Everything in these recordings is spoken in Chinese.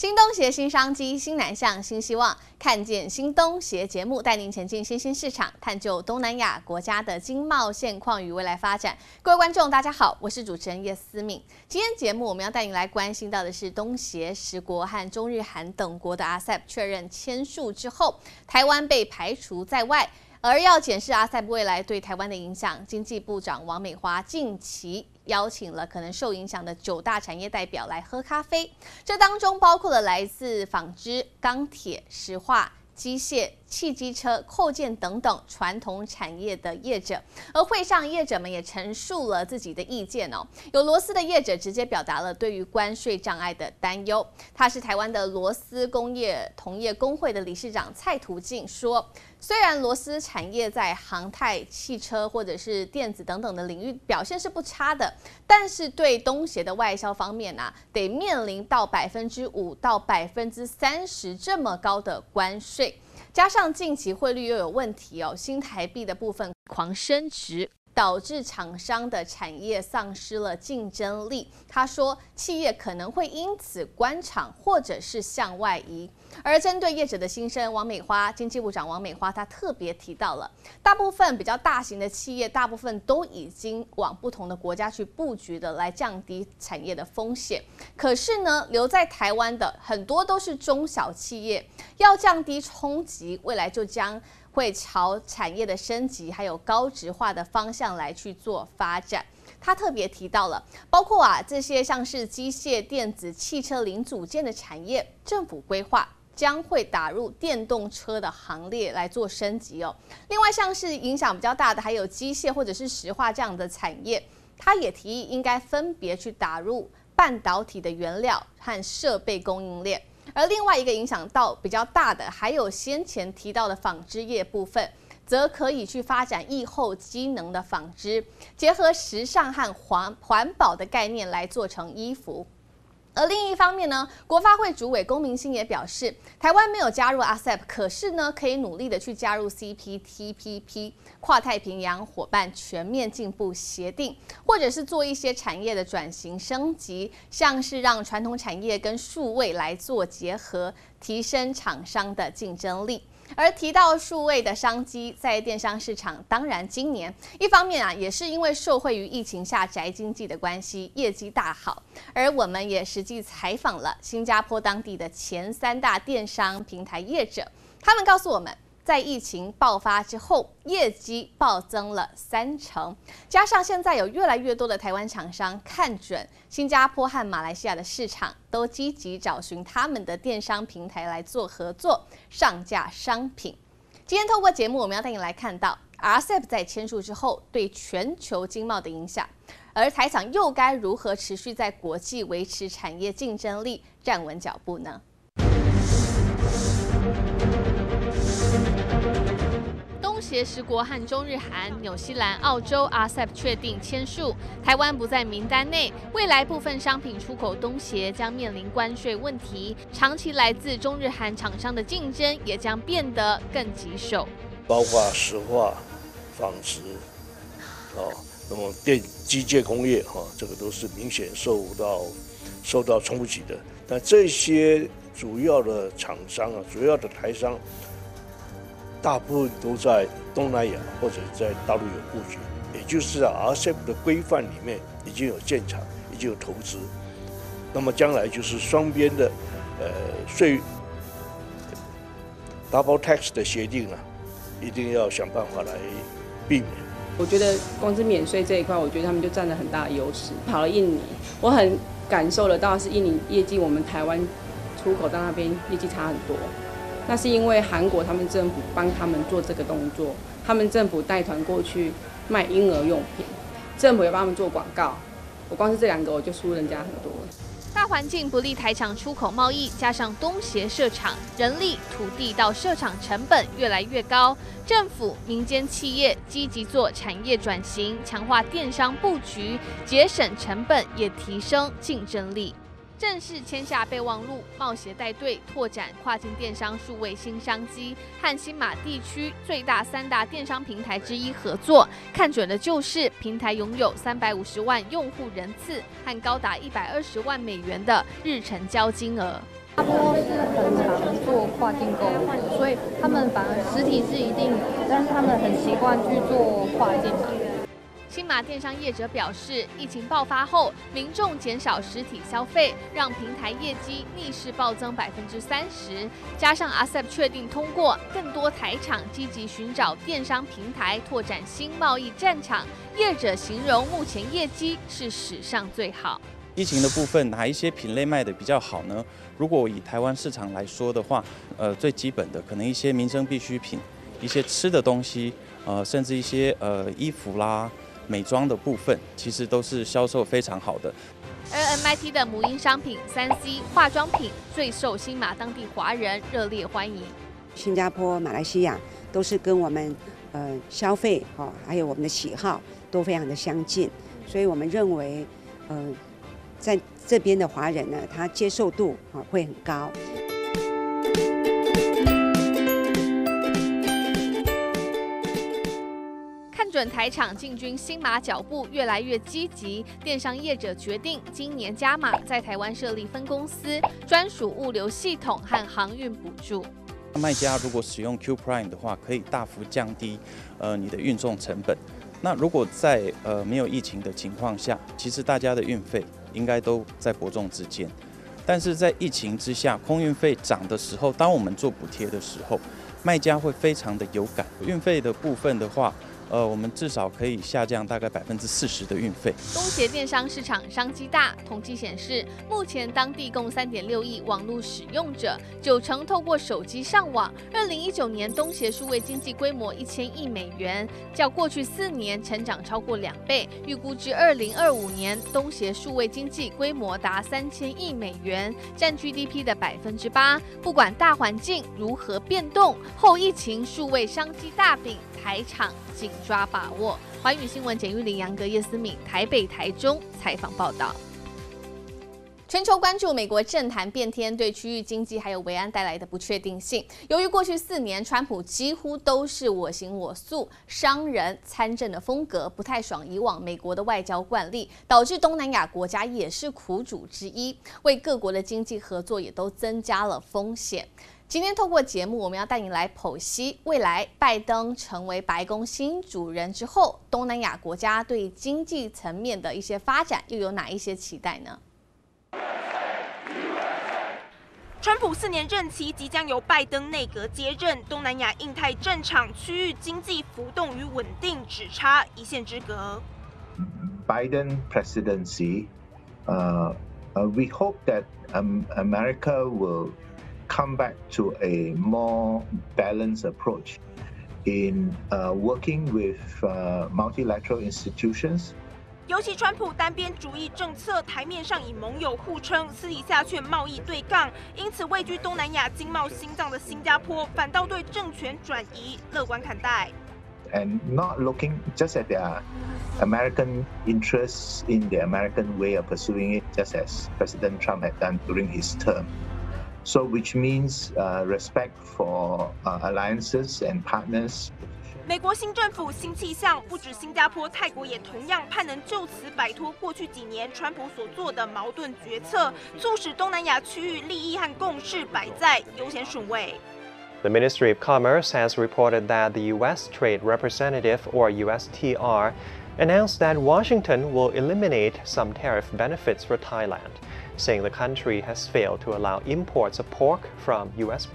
新东协新商机，新南向，新希望。看见新东协节目，带您前进新兴市场，探究东南亚国家的经贸现况与未来发展。各位观众，大家好，我是主持人叶思敏。今天节目我们要带您来关心到的是东协十国和中日韩等国的 RCEP 确认签署之后，台湾被排除在外。而要检视阿塞未来对台湾的影响，经济部长王美花近期邀请了可能受影响的九大产业代表来喝咖啡，这当中包括了来自纺织、钢铁、石化。机械、汽机车、扣件等等传统产业的业者，而会上业者们也陈述了自己的意见哦。有螺丝的业者直接表达了对于关税障碍的担忧。他是台湾的螺丝工业同业工会的理事长蔡图进说。虽然螺丝产业在航太、汽车或者是电子等等的领域表现是不差的，但是对东协的外销方面啊，得面临到百分之五到百分之三十这么高的关税，加上近期汇率又有问题哦，新台币的部分狂升值。导致厂商的产业丧失了竞争力。他说，企业可能会因此关厂或者是向外移。而针对业者的心声，王美花经济部长王美花她特别提到了，大部分比较大型的企业，大部分都已经往不同的国家去布局的，来降低产业的风险。可是呢，留在台湾的很多都是中小企业，要降低冲击，未来就将。会朝产业的升级还有高值化的方向来去做发展。他特别提到了，包括啊这些像是机械、电子、汽车零组件的产业，政府规划将会打入电动车的行列来做升级哦。另外像是影响比较大的，还有机械或者是石化这样的产业，他也提议应该分别去打入半导体的原料和设备供应链。而另外一个影响到比较大的，还有先前提到的纺织业部分，则可以去发展疫后机能的纺织，结合时尚和环环保的概念来做成衣服。而另一方面呢，国发会主委龚明鑫也表示，台湾没有加入 RCEP，可是呢，可以努力的去加入 CPTPP 跨太平洋伙伴全面进步协定，或者是做一些产业的转型升级，像是让传统产业跟数位来做结合，提升厂商的竞争力。而提到数位的商机，在电商市场，当然今年一方面啊，也是因为受惠于疫情下宅经济的关系，业绩大好。而我们也实际采访了新加坡当地的前三大电商平台业者，他们告诉我们。在疫情爆发之后，业绩暴增了三成，加上现在有越来越多的台湾厂商看准新加坡和马来西亚的市场，都积极找寻他们的电商平台来做合作，上架商品。今天透过节目，我们要带你来看到 RCEP 在签署之后对全球经贸的影响，而台厂又该如何持续在国际维持产业竞争力，站稳脚步呢？协十国和中日韩、纽西兰、澳洲 RCEP 确定签署，台湾不在名单内。未来部分商品出口东协将面临关税问题，长期来自中日韩厂商的竞争也将变得更棘手。包括石化、纺织，哦，那么电机械工业哈，这个都是明显受到受到冲击的。那这些主要的厂商啊，主要的台商。大部分都在东南亚或者在大陆有布局，也就是在，RCEP 的规范里面已经有建厂，已经有投资，那么将来就是双边的呃税 double tax 的协定啊，一定要想办法来避免。我觉得光是免税这一块，我觉得他们就占了很大的优势。跑了印尼，我很感受得到是印尼业绩，我们台湾出口到那边业绩差很多。那是因为韩国他们政府帮他们做这个动作，他们政府带团过去卖婴儿用品，政府也帮他们做广告。我光是这两个我就输人家很多。大环境不利台厂出口贸易，加上东协设厂人力、土地到设厂成本越来越高，政府、民间企业积极做产业转型，强化电商布局，节省成本，也提升竞争力。正式签下备忘录，冒协带队拓展跨境电商数位新商机，和新马地区最大三大电商平台之一合作，看准的就是平台拥有三百五十万用户人次和高达一百二十万美元的日成交金额。新加坡是很常做跨境购物，所以他们反而实体是一定，但是他们很习惯去做跨境嘛。新马电商业者表示，疫情爆发后，民众减少实体消费，让平台业绩逆势暴增百分之三十。加上 ASEP 确定通过，更多台厂积极寻找电商平台，拓展新贸易战场。业者形容目前业绩是史上最好。疫情的部分，哪一些品类卖的比较好呢？如果以台湾市场来说的话，呃，最基本的可能一些民生必需品，一些吃的东西，呃，甚至一些呃衣服啦。美妆的部分其实都是销售非常好的，而 MIT 的母婴商品三 C 化妆品最受新马当地华人热烈欢迎。新加坡、马来西亚都是跟我们呃消费哈，还有我们的喜好都非常的相近，所以我们认为呃在这边的华人呢，他接受度啊会很高。准台厂进军新马脚步越来越积极，电商业者决定今年加码在台湾设立分公司，专属物流系统和航运补助。卖家如果使用 Q Prime 的话，可以大幅降低呃你的运送成本。那如果在呃没有疫情的情况下，其实大家的运费应该都在伯仲之间。但是在疫情之下，空运费涨的时候，当我们做补贴的时候，卖家会非常的有感。运费的部分的话。呃，我们至少可以下降大概百分之四十的运费。东协电商市场商机大，统计显示，目前当地共三点六亿网络使用者，九成透过手机上网。二零一九年东协数位经济规模一千亿美元，较过去四年成长超过两倍。预估至二零二五年，东协数位经济规模达三千亿美元，占 GDP 的百分之八。不管大环境如何变动，后疫情数位商机大饼。台场紧抓把握。华语新闻简玉玲、杨格、叶思敏，台北、台中采访报道。全球关注美国政坛变天对区域经济还有维安带来的不确定性。由于过去四年川普几乎都是我行我素、商人参政的风格，不太爽以往美国的外交惯例，导致东南亚国家也是苦主之一，为各国的经济合作也都增加了风险。今天透过节目，我们要带你来剖析未来拜登成为白宫新主人之后，东南亚国家对经济层面的一些发展又有哪一些期待呢？川普四年任期即将由拜登内阁接任，东南亚、印太战场区域经济浮动与稳定只差一线之隔。Biden presidency, uh, we hope that America will. come back to a more balanced approach in uh, working with uh, multilateral institutions. 尤其川普单边主义政策，台面上以盟友互称，私底下却贸易对杠，因此位居东南亚经贸心脏的新加坡，反倒对政权转移乐观看待。And not looking just at their American interests in the American way of pursuing it, just as President Trump had done during his term. So, which means respect for alliances and partners. 美国新政府新气象，不止新加坡、泰国也同样盼能就此摆脱过去几年川普所做的矛盾决策，促使东南亚区域利益和共识摆在优先顺位。The Ministry of Commerce has reported that the U.S. Trade Representative, or USTR, announced that Washington will eliminate some tariff benefits for Thailand saying the country has failed to allow imports of pork from U.S.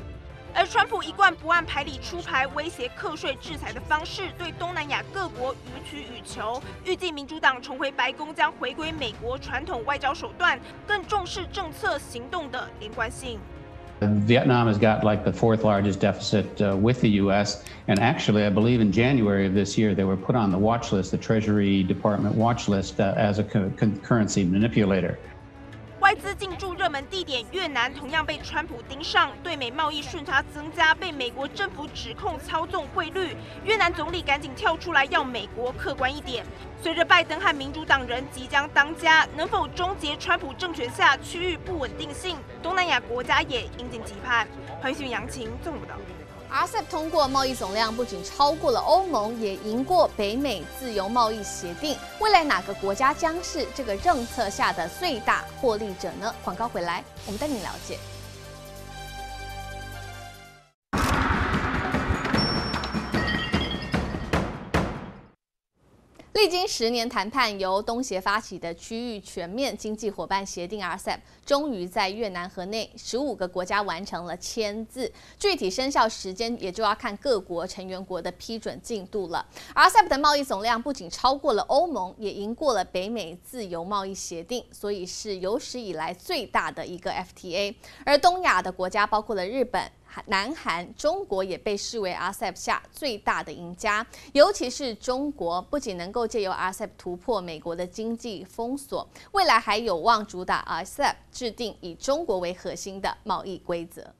而川普一贯不按牌理出牌，威胁课税制裁的方式，对东南亚各国予取予求。预计民主党重回白宫将回归美国传统外交手段，更重视政策行动的连贯性。Vietnam has got like the fourth largest deficit uh, with the U.S. And actually, I believe in January of this year, they were put on the watch list, the Treasury Department watch list, uh, as a currency manipulator. 外资进驻热门地点越南同样被川普盯上，对美贸易顺差增加，被美国政府指控操纵汇率。越南总理赶紧跳出来要美国客观一点。随着拜登和民主党人即将当家，能否终结川普政权下区域不稳定性？东南亚国家也引颈期盼。欢迎杨晴综合报道。RCEP 通过贸易总量不仅超过了欧盟，也赢过北美自由贸易协定。未来哪个国家将是这个政策下的最大获利者呢？广告回来，我们带你了解。历经十年谈判，由东协发起的区域全面经济伙伴协定 RCEP，终于在越南河内十五个国家完成了签字。具体生效时间也就要看各国成员国的批准进度了。RCEP 的贸易总量不仅超过了欧盟，也赢过了北美自由贸易协定，所以是有史以来最大的一个 FTA。而东亚的国家包括了日本。南韩、中国也被视为 RCEP 下最大的赢家，尤其是中国，不仅能够借由 RCEP 突破美国的经济封锁，未来还有望主打 RCEP 制定以中国为核心的贸易规则。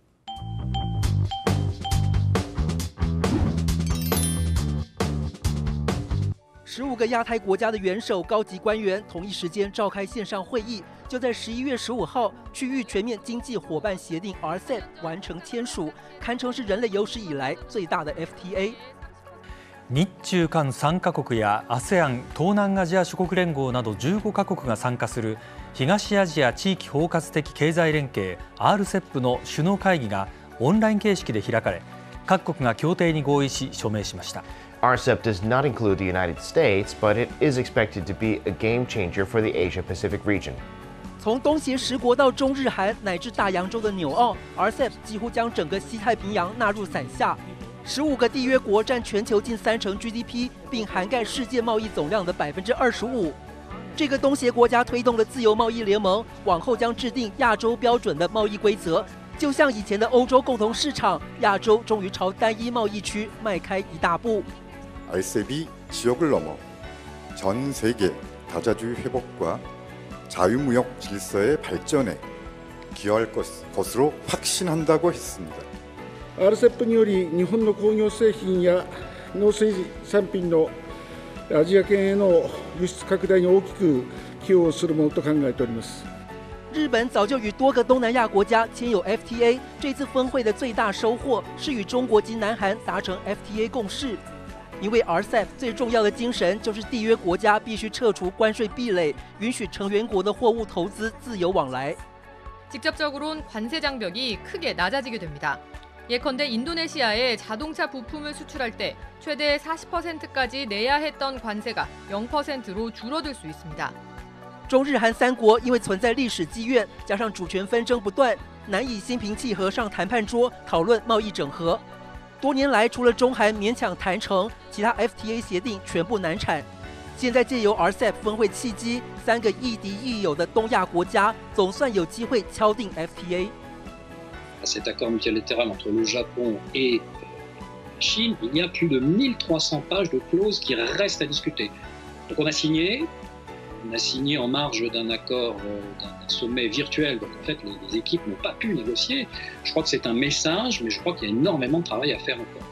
十五个亚太国家的元首、高级官员同一时间召开线上会议。就在十一月十五号，区域全面经济伙伴协定 RCEP 完成签署，堪称是人类有史以来最大的 FTA。日中韓3カ国や ASEAN 東南アジア諸国連合など15カ国が参加する東アジア地域包括的経済連携 RCEP の首脳会議がオンライン形式で開かれ各国が協定に合意し署名しました RCEP does not include the United States, but it is expected to be a game changer for the Asia Pacific region. 从东协十国到中日韩乃至大洋洲的纽澳，RCEP 几乎将整个西太平洋纳入伞下。十五个缔约国占全球近三成 GDP，并涵盖世界贸易总量的百分之二十五。这个东协国家推动的自由贸易联盟，往后将制定亚洲标准的贸易规则。就像以前的欧洲共同市场，亚洲终于朝单一贸易区迈开一大步。 RCEP이 지역을 넘어 전 세계 다자주의 회복과 자유무역 질서의 발전에 기여할 것, 것으로 확신한다고 했습니다. RCEP により日本の工業製品や農水産品のアジア圏への輸出拡大に大きく寄与するものと考えております。日本早就与多个东南亚国家签有 FTA，这次峰会的最大收获是与中国及南韩达成 FTA 共识。 因为 RCEP 最重要的精神就是缔约国家必须撤除关税壁垒，允许成员国的货物投资自由往来。 직접적으론 관세 장벽이 크게 낮아지게 됩니다. 예컨대 인도네시아에 자동차 부품을 수출할 때 최대 40%까지 내야 했던 관세가 0%로 줄어들 수 있습니다. 中日韩三国因为存在历史积怨，加上主权纷争不断，难以心平气和上谈判桌讨论贸易整合。 多年来，除了中韩勉强谈成，其他 FTA 协定全部难产。现在借由 RCEP 峰会契机，三个亦敌亦友的东亚国家总算有机会敲定 FTA。Cet accord multilatéral entre le Japon et la Chine, il y a plus de 1300 pages de clauses qui restent à discuter. Donc on a signé, on a signé en marge d'un accord, d'un sommet virtuel. Donc en fait, les, les équipes n'ont pas pu négocier. Je crois que c'est un message, mais je crois qu'il y a énormément de travail à faire encore.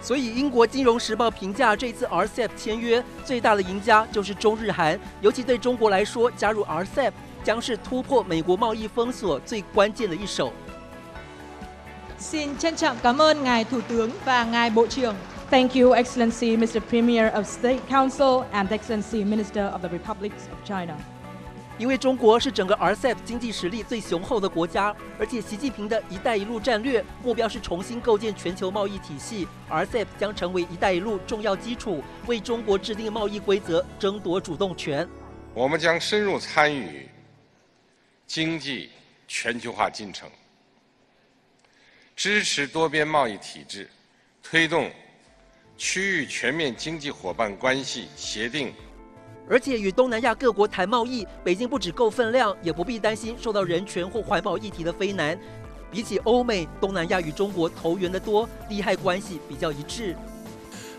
所以，英国《金融时报》评价这次 RCEP 签约最大的赢家就是中日韩，尤其对中国来说，加入 RCEP 将是突破美国贸易封锁最关键的一手。 Xin trân trọng cảm ơn ngài Thủ tướng và ngài Bộ trưởng. Thank you, Excellency Mr. Premier of State Council and Excellency Minister of the Republic of China. 因为中国是整个 RCEP 经济实力最雄厚的国家，而且习近平的一带一路战略目标是重新构建全球贸易体系，RCEP 将成为一带一路重要基础，为中国制定贸易规则争夺主动权。我们将深入参与经济全球化进程，支持多边贸易体制，推动区域全面经济伙伴关系协定。而且与东南亚各国谈贸易，北京不止够分量，也不必担心受到人权或环保议题的非难。比起欧美，东南亚与中国投缘的多，利害关系比较一致。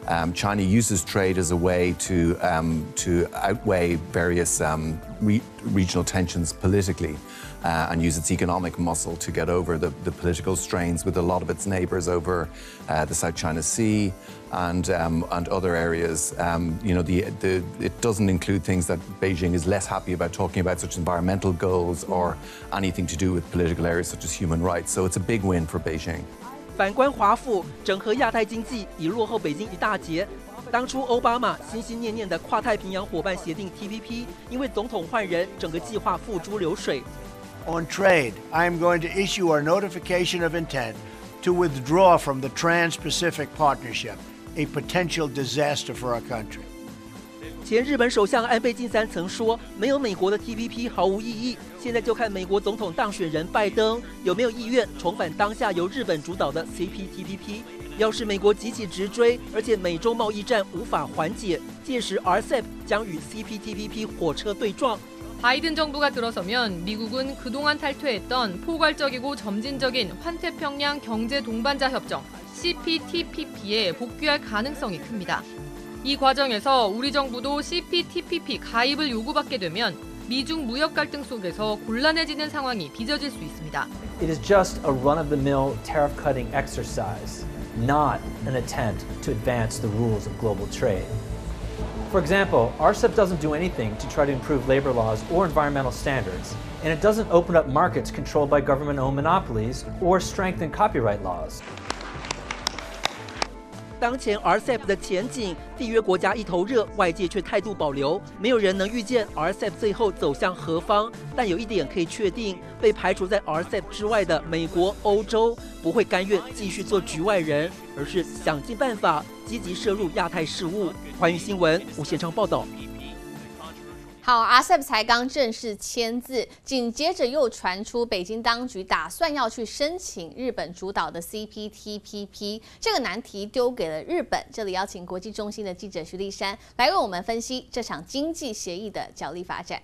Um, China uses trade as a way to um, to outweigh various um, re regional tensions politically. Uh, and use its economic muscle to get over the, the, political strains with a lot of its neighbours over uh, the South China Sea and um, and other areas. Um, you know, the, the it doesn't include things that Beijing is less happy about talking about, such as environmental goals or anything to do with political areas such as human rights. So it's a big win for Beijing. 反观华府，整合亚太经济已落后北京一大截。当初奥巴马心心念念的跨太平洋伙伴协定 TPP，因为总统换人，整个计划付诸流水。On trade, I am going to issue our notification of intent to withdraw from the Trans Pacific Partnership, a potential disaster for our country. 前日本首相安倍晋三曾说，没有美国的 TPP 毫无意义。现在就看美国总统当选人拜登有没有意愿重返当下由日本主导的 CPTPP。要是美国急起直追，而且美中贸易战无法缓解，届时 RCEP 将与 CPTPP 火车对撞。 바이든 정부가 들어서면 미국은 그동안 탈퇴했던 포괄적이고 점진적인 환태평양 경제 동반자 협정 CPTPP에 복귀할 가능성이 큽니다. 이 과정에서 우리 정부도 CPTPP 가입을 요구받게 되면 미중 무역 갈등 속에서 곤란해지는 상황이 빚어질 수 있습니다. It is just a run-of-the-mill tariff cutting exercise, not an attempt to advance the rules of global trade. For example, RCEP doesn't do anything to try to improve labor laws or environmental standards, and it doesn't open up markets controlled by government-owned monopolies or strengthen copyright laws. 当前 RCEP 的前景，缔约国家一头热，外界却态度保留。没有人能预见 RCEP 最后走向何方，但有一点可以确定：被排除在 RCEP 之外的美国、欧洲不会甘愿继续做局外人，而是想尽办法积极涉入亚太事务。欢迎新闻吴宪昌报道。好，RCEP 才刚正式签字，紧接着又传出北京当局打算要去申请日本主导的 CPTPP，这个难题丢给了日本。这里邀请国际中心的记者徐立珊来为我们分析这场经济协议的角力发展。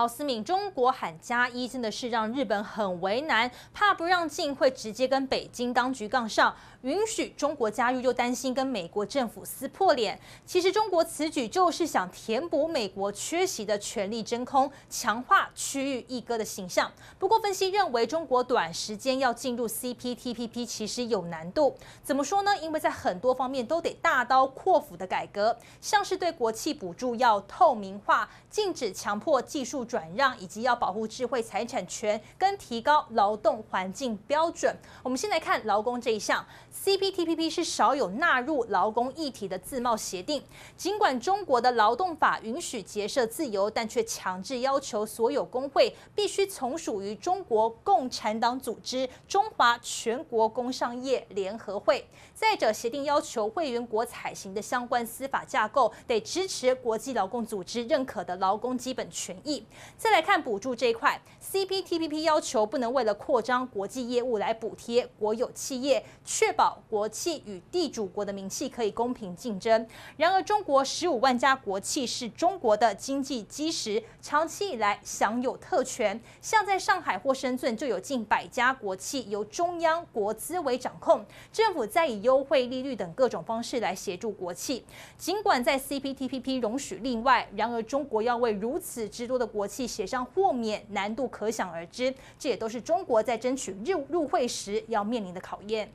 好，思敏，中国喊加一真的是让日本很为难，怕不让进会直接跟北京当局杠上。允许中国加入，又担心跟美国政府撕破脸。其实中国此举就是想填补美国缺席的权力真空，强化区域一哥的形象。不过分析认为，中国短时间要进入 CPTPP 其实有难度。怎么说呢？因为在很多方面都得大刀阔斧的改革，像是对国企补助要透明化，禁止强迫技术转让，以及要保护智慧财产权，跟提高劳动环境标准。我们先来看劳工这一项。CPTPP 是少有纳入劳工议题的自贸协定。尽管中国的劳动法允许结社自由，但却强制要求所有工会必须从属于中国共产党组织中华全国工商业联合会。再者，协定要求会员国采行的相关司法架构得支持国际劳工组织认可的劳工基本权益。再来看补助这一块，CPTPP 要求不能为了扩张国际业务来补贴国有企业，确保。国企与地主国的名气可以公平竞争。然而，中国十五万家国企是中国的经济基石，长期以来享有特权。像在上海或深圳，就有近百家国企由中央国资委掌控，政府再以优惠利率等各种方式来协助国企。尽管在 CPTPP 容许例外，然而中国要为如此之多的国国企协商豁免，难度可想而知。这也都是中国在争取入入会时要面临的考验。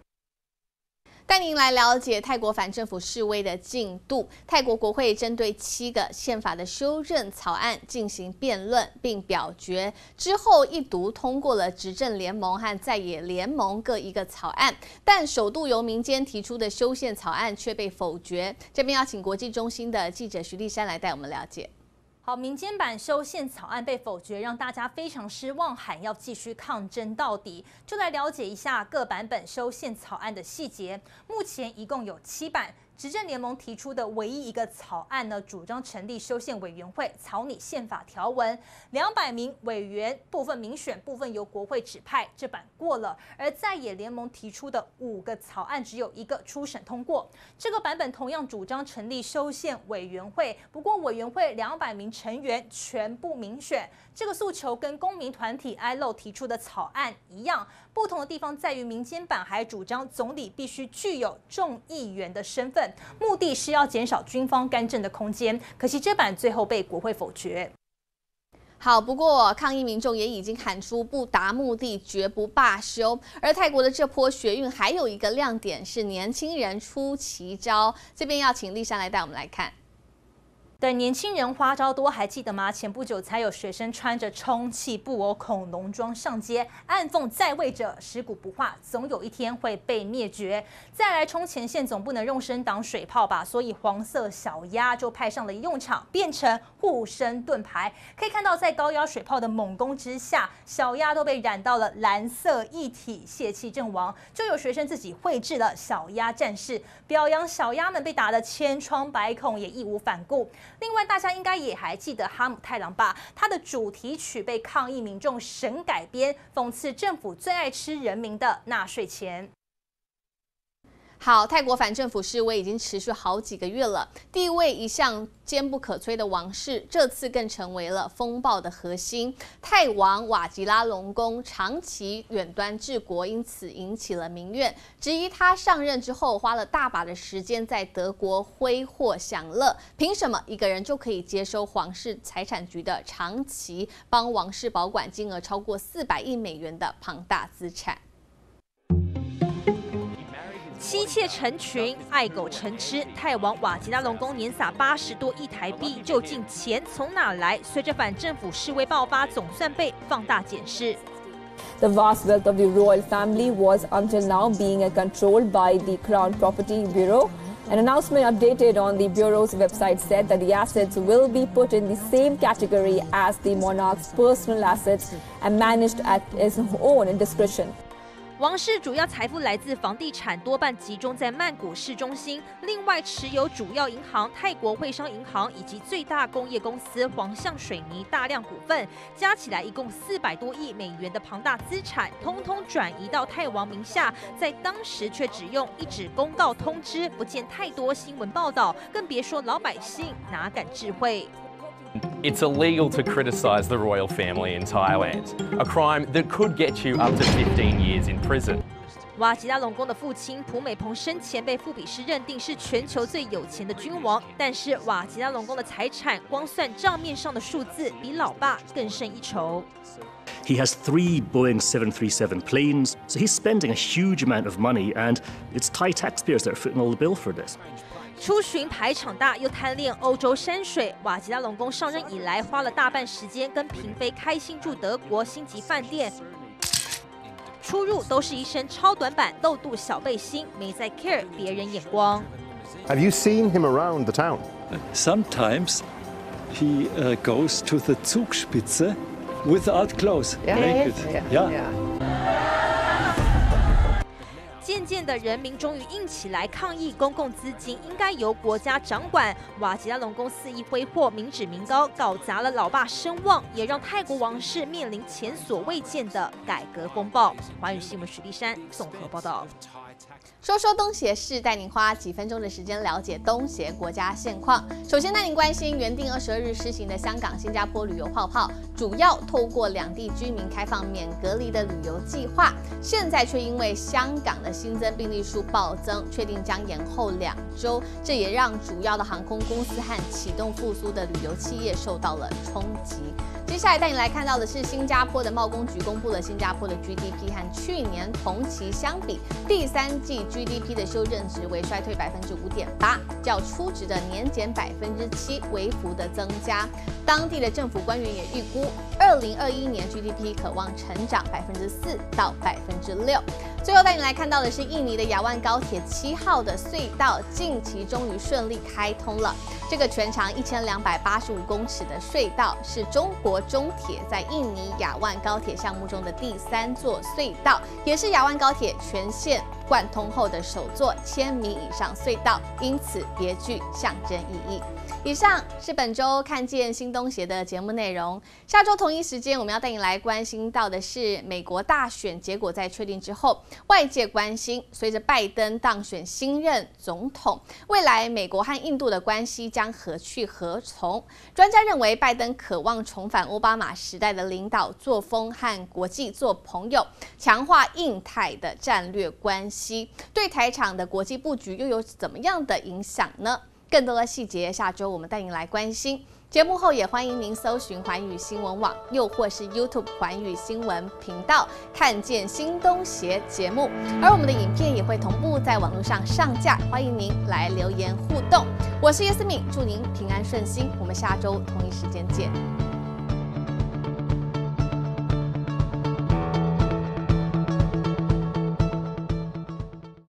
带您来了解泰国反政府示威的进度。泰国国会针对七个宪法的修正草案进行辩论并表决之后，一读通过了执政联盟和在野联盟各一个草案，但首度由民间提出的修宪草案却被否决。这边要请国际中心的记者徐丽珊来带我们了解。好，民间版修宪草案被否决，让大家非常失望，喊要继续抗争到底。就来了解一下各版本修宪草案的细节。目前一共有七版。执政联盟提出的唯一一个草案呢，主张成立修宪委员会，草拟宪法条文，两百名委员，部分民选，部分由国会指派，这版过了。而在野联盟提出的五个草案，只有一个初审通过。这个版本同样主张成立修宪委员会，不过委员会两百名成员全部民选。这个诉求跟公民团体 ILO 提出的草案一样，不同的地方在于民间版还主张总理必须具有众议员的身份。目的是要减少军方干政的空间，可惜这版最后被国会否决。好，不过抗议民众也已经喊出不达目的绝不罢休。而泰国的这波学运还有一个亮点是年轻人出奇招，这边要请丽珊来带我们来看。对年轻人花招多，还记得吗？前不久才有学生穿着充气布偶恐龙装上街，暗讽在位者尸骨不化，总有一天会被灭绝。再来冲前线，总不能用身挡水炮吧？所以黄色小鸭就派上了用场，变成护身盾牌。可以看到，在高压水炮的猛攻之下，小鸭都被染到了蓝色一体，泄气阵亡。就有学生自己绘制了小鸭战士，表扬小鸭们被打得千疮百孔，也义无反顾。另外，大家应该也还记得《哈姆太郎》吧？它的主题曲被抗议民众神改编，讽刺政府最爱吃人民的纳税钱。好，泰国反政府示威已经持续好几个月了。地位一向坚不可摧的王室，这次更成为了风暴的核心。泰王瓦吉拉隆功长期远端治国，因此引起了民怨，质疑他上任之后花了大把的时间在德国挥霍享乐，凭什么一个人就可以接收皇室财产局的长期帮王室保管金额超过四百亿美元的庞大资产？妻妾成群，爱狗成痴。泰王瓦吉拉隆功年撒八十多亿台币，究竟钱从哪来？随着反政府示威爆发，总算被放大检视。The vast wealth of the royal family was until now being controlled by the Crown Property Bureau. An announcement updated on the Bureau's website said that the assets will be put in the same category as the monarch's personal assets and managed at his own discretion. 王室主要财富来自房地产，多半集中在曼谷市中心。另外，持有主要银行泰国汇商银行以及最大工业公司黄象水泥大量股份，加起来一共四百多亿美元的庞大资产，通通转移到泰王名下。在当时却只用一纸公告通知，不见太多新闻报道，更别说老百姓哪敢智慧。It's illegal to criticise the royal family in Thailand, a crime that could get you up to 15 years in prison. 瓦吉拉隆功的父亲普美蓬生前被富比士认定是全球最有钱的君王，但是瓦吉拉隆功的财产光算账面上的数字，比老爸更胜一筹。He has three Boeing 737 planes, so he's spending a huge amount of money, and it's Thai taxpayers that are footing all the bill for this. 出巡排场大，又贪恋欧洲山水。瓦吉拉隆功上任以来，花了大半时间跟嫔妃开心住德国星级饭店，出入都是一身超短版露肚小背心，没在 care 别人眼光。Have you seen him around the town? Sometimes he uh, goes to the Zugspitze without clothes, Yeah. naked. Yeah. 渐渐的，人民终于硬起来抗议，公共资金应该由国家掌管。瓦吉拉隆功肆意挥霍，民脂民膏，搞砸了老爸声望，也让泰国王室面临前所未见的改革风暴。华语新闻史立山综合报道。说说东协事，带您花几分钟的时间了解东协国家现况。首先带您关心原定二十二日施行的香港、新加坡旅游泡泡，主要透过两地居民开放免隔离的旅游计划，现在却因为香港的新增病例数暴增，确定将延后两周，这也让主要的航空公司和启动复苏的旅游企业受到了冲击。接下来带你来看到的是新加坡的贸工局公布了新加坡的 GDP 和去年同期相比，第三三季 GDP 的修正值为衰退百分之五点八，较初值的年减百分之七微幅的增加。当地的政府官员也预估，二零二一年 GDP 可望成长百分之四到百分之六。最后带你来看到的是印尼的雅万高铁七号的隧道，近期终于顺利开通了。这个全长一千两百八十五公尺的隧道，是中国中铁在印尼雅万高铁项目中的第三座隧道，也是雅万高铁全线贯通后的首座千米以上隧道，因此别具象征意义。以上是本周看见新东协的节目内容。下周同一时间，我们要带你来关心到的是美国大选结果在确定之后，外界关心随着拜登当选新任总统，未来美国和印度的关系将何去何从？专家认为，拜登渴望重返奥巴马时代的领导作风，和国际做朋友，强化印太的战略关系，对台场的国际布局又有怎么样的影响呢？更多的细节，下周我们带您来关心。节目后也欢迎您搜寻环宇新闻网，又或是 YouTube 环宇新闻频道，看见新东协节目。而我们的影片也会同步在网络上上架，欢迎您来留言互动。我是叶思敏，祝您平安顺心。我们下周同一时间见。